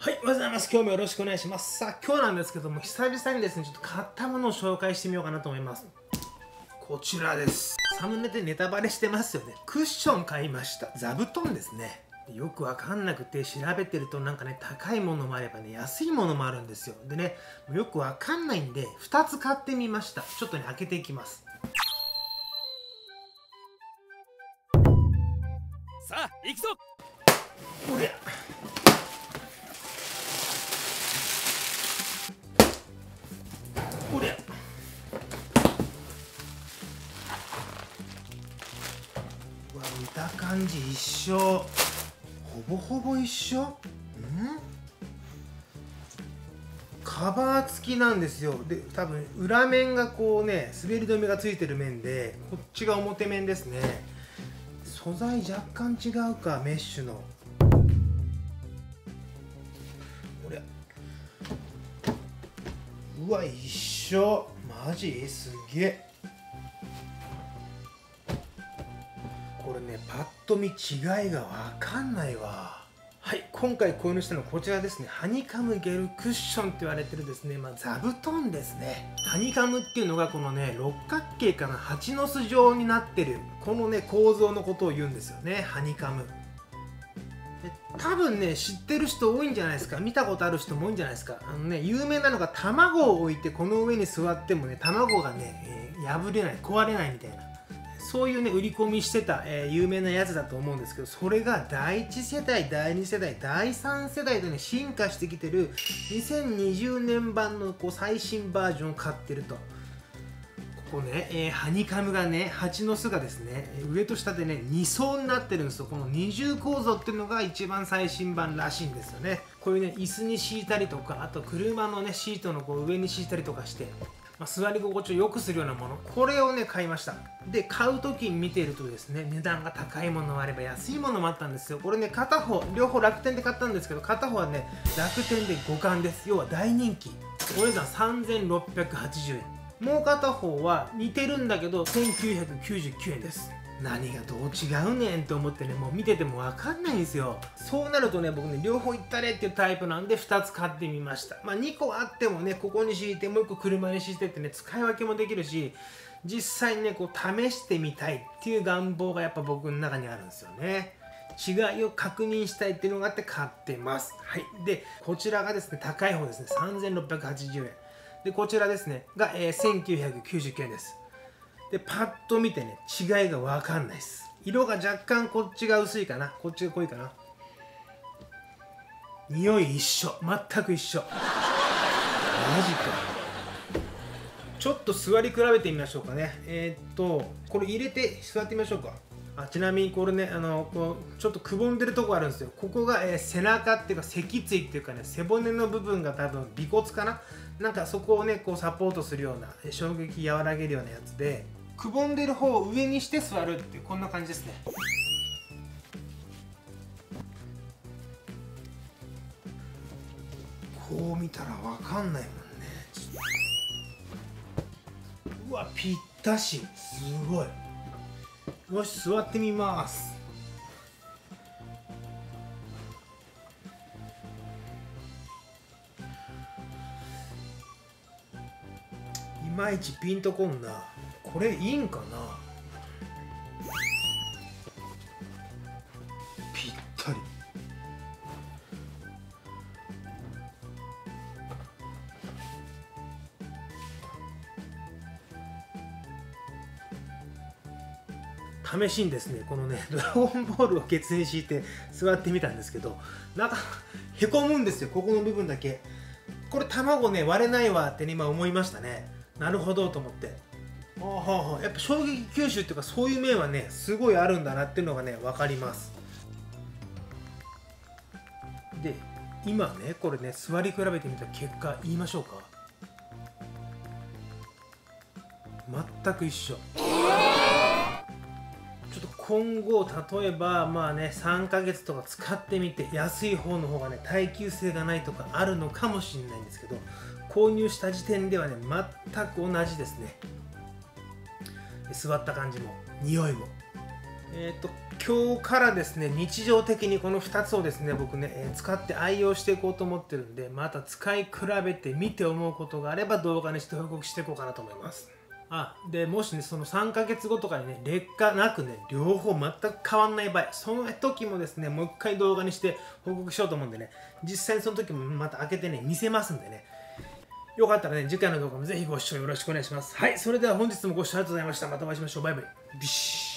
はい、おはようございます。今日もよろしくお願いします。さあ、今日なんですけども、久々にですね、ちょっと買ったものを紹介してみようかなと思います。こちらです。サムネでネタバレしてますよね。クッション買いました。座布団ですね。よくわかんなくて調べてるとなんかね、高いものもあればね、安いものもあるんですよ。でね、よくわかんないんで、2つ買ってみました。ちょっとね、開けていきます。さあ行くぞおりゃた感じ一緒。ほぼほぼ一緒？ん？カバー付きなんですよ。で多分裏面がこうね滑り止めがついてる面でこっちが表面ですね。素材若干違うかメッシュの。これ。うわ一緒。マジ？すげえ。れねパッと見違いが分かんないわ。はい今回購入したのはこちらですね。ハニカムゲルクッションって言われてるですね、まあ、座布団ですね。ハニカムっていうのがこのね六角形かな蜂の巣状になってるこのね構造のことを言うんですよね。ハニカム。多分ね知ってる人多いんじゃないですか。見たことある人も多いんじゃないですか。あのね有名なのが卵を置いてこの上に座ってもね卵がね、えー破れない壊れないみたいな。そういうね売り込みしてた、えー有名なやつだと思うんですけどそれが第1世代第2世代第3世代とね進化してきてる2020年版のこう最新バージョンを買ってると。ここね、えーハニカムがね蜂の巣がですね上と下でね2層になってるんですよ。この二重構造っていうのが一番最新版らしいんですよね。こういうね椅子に敷いたりとかあと車のねシートのこう上に敷いたりとかしてまあ、座り心地を良くするようなもの。これをね買いました。で買う時に見てるとですね値段が高いものもあれば安いものもあったんですよ。これね片方両方楽天で買ったんですけど片方はね楽天で互換です。要は大人気。お値段3680円もう片方は似てるんだけど1999円です。何がどう違うねんと思ってねもう見てても分かんないんですよ。そうなるとね僕ね両方いったれっていうタイプなんで2つ買ってみました。まあ2個あってもねここに敷いてもう1個車に敷いてってね使い分けもできるし実際にねこう試してみたいっていう願望がやっぱ僕の中にあるんですよね。違いを確認したいっていうのがあって買ってます。はい。でこちらがですね高い方ですね。3680円。でこちらですねが、えー、1999円です。でパッと見てね違いが分かんないです。色が若干こっちが薄いかな。こっちが濃いかな。匂い一緒。全く一緒。マジか。ちょっと座り比べてみましょうかね。えー、っとこれ入れて座ってみましょうか。あちなみにこれねあのこうちょっとくぼんでるとこあるんですよ。ここが、えー背中っていうか脊椎っていうかね背骨の部分が多分尾骨かな。なんかそこをねこうサポートするような衝撃和らげるようなやつで。くぼんでる方を上にして座るってこんな感じですね。こう見たらわかんないもんね。うわぴったし。すごい。よし座ってみます。いまいちピンとこんな。これいいんかな？ぴったり。試しにですねこのね ドラゴンボールをケツに敷いて座ってみたんですけどなんかへこむんですよここの部分だけ。これ卵ね割れないわってね今思いましたね。なるほどと思ってあやっぱ衝撃吸収っていうかそういう面はねすごいあるんだなっていうのがね分かります。で今ねこれね座り比べてみた結果言いましょうか。全く一緒。ちょっと今後例えばまあね3ヶ月とか使ってみて安い方の方がね耐久性がないとかあるのかもしれないんですけど購入した時点ではね全く同じですね。座った感じも匂いも。えっ、と今日からですね日常的にこの2つをですね僕ね、え使って愛用していこうと思ってるんでまた使い比べてみて思うことがあれば動画にして報告していこうかなと思います。あでもしねその3ヶ月後とかにね劣化なくね両方全く変わんない場合その時もですねもう一回動画にして報告しようと思うんでね実際にその時もまた開けてね見せますんでね。よかったらね次回の動画もぜひご視聴よろしくお願いします。はいそれでは本日もご視聴ありがとうございました。またお会いしましょう。バイバイ。ビシッ。